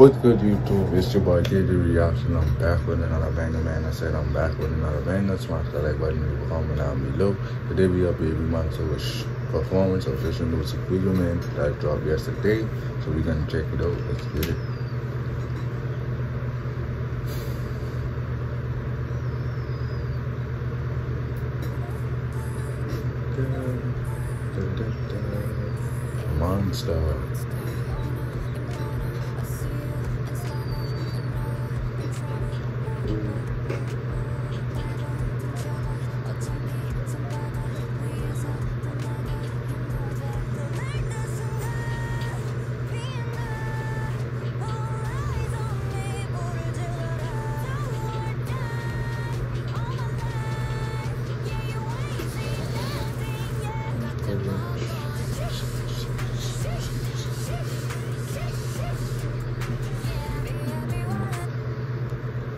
What's good, YouTube? It's your boy KD Reaction. I'm back with another banger, man. I said I'm back with another banger. Smash the like button and comment down below. Today we up every month so it's performance of official music video, man. That dropped yesterday, so we're gonna check it out. Let's get it. Monster.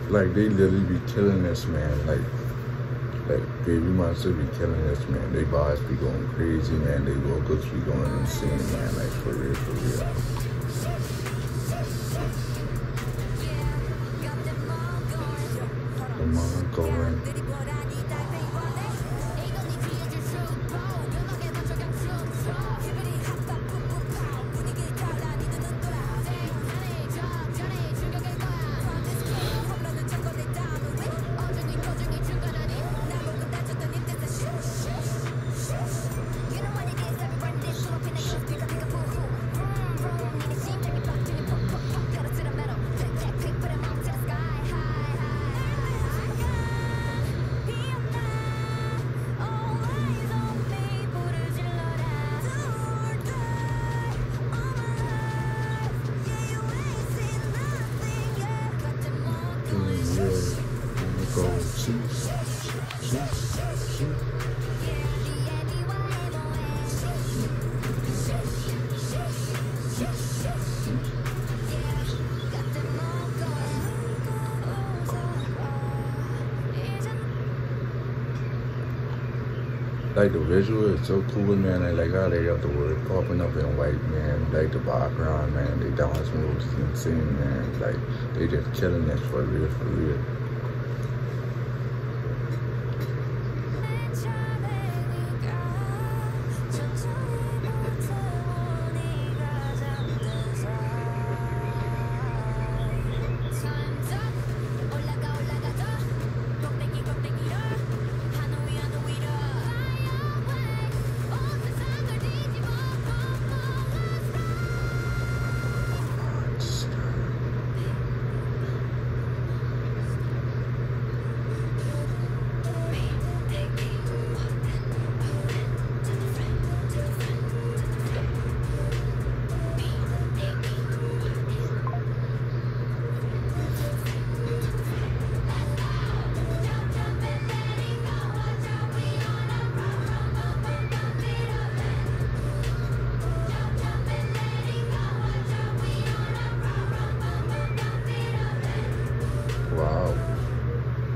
Like they literally be killing this man. Like like BABYMONSTER be killing this man. They bodies be going crazy, man. They vocals be going insane, man. Like for real, for real. word on go. Like the visual is so cool, man. Like how they got the wood popping up in white, man. Like the background, man. They dance moves insane, man. Like they just killing it for real, for real.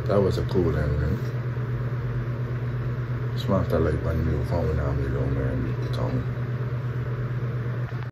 That was a cool ending. Smash that like button, leave a comment down below, man. Tell me.